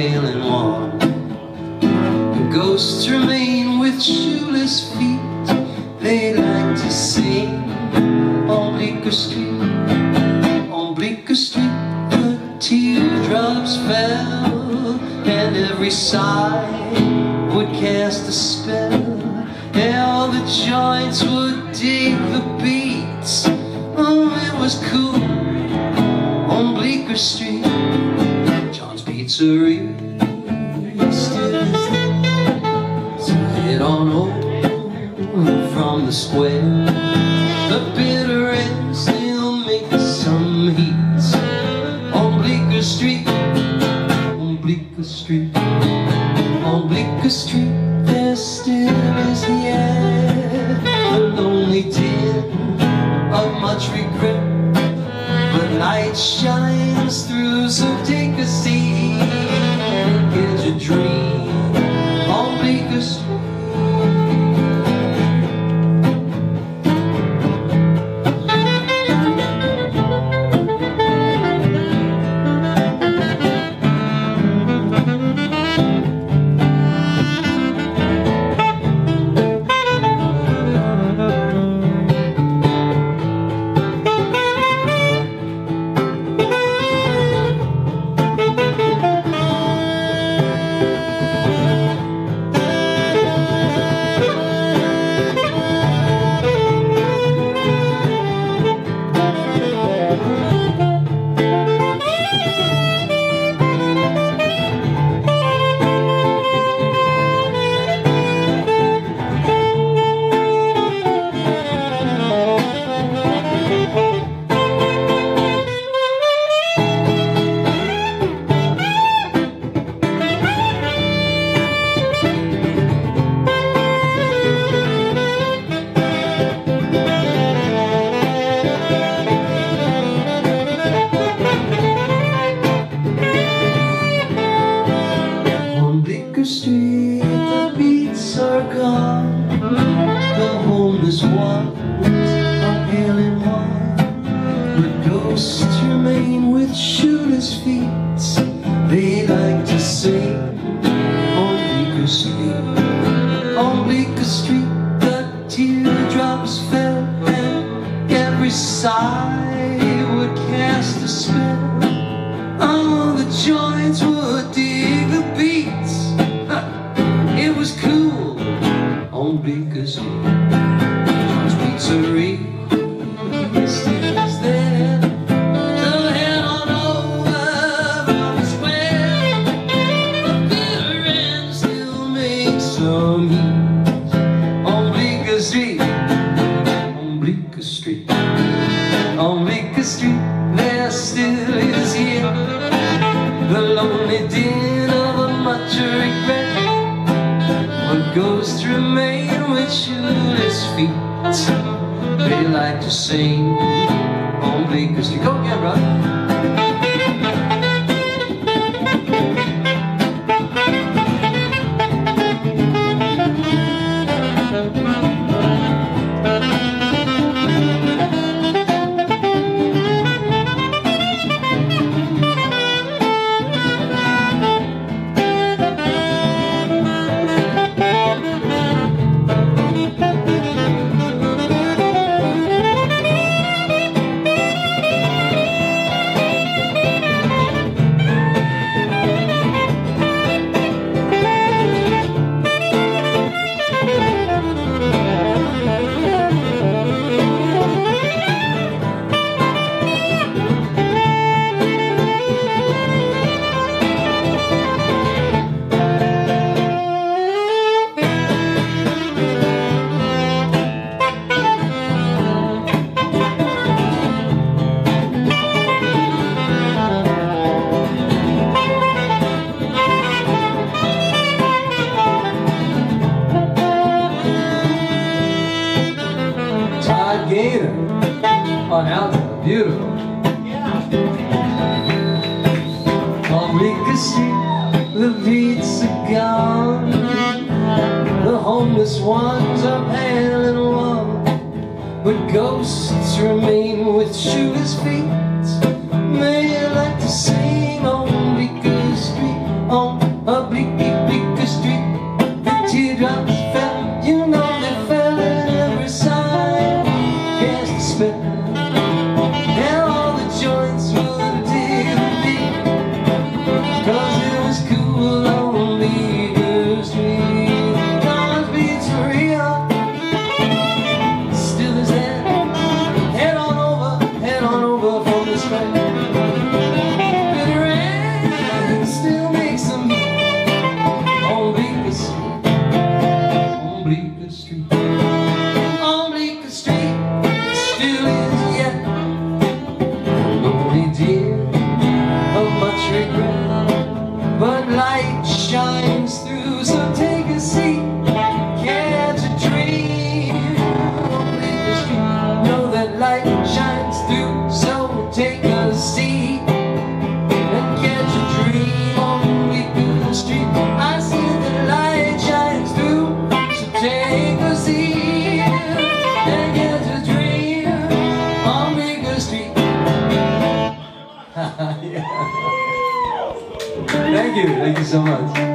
pale and wan Ghosts remain with shoeless feet. They like to sing. On Bleecker Street. On Bleecker Street. The teardrops fell And every sigh would cast a spell. And all the joints would dig the beats. Oh, it was cool. On Bleecker Street Pizzeria. So head on over from the square. The bitter end still makes some heat. On Bleecker Street On Bleecker Street. On Bleecker Street There still is yet The lonely din Of much regret. But light shines through So take a seat Street. On Bleecker Street, the teardrops fell, and every sigh would cast a spell. All the joints would dig the beats. It was cool on Bleecker Street. Street. On Bleecker Street, there still is here the lonely din of a much regret. But ghosts remain with shoeless feet. They like to sing on Bleecker Street. Go again, brother. Todd Gator on alto, beautiful. On Bleecker Street, the beats are gone. The homeless ones are pale and wan. but ghosts remain with shoeless feet. May you like to sing you, thank you so much.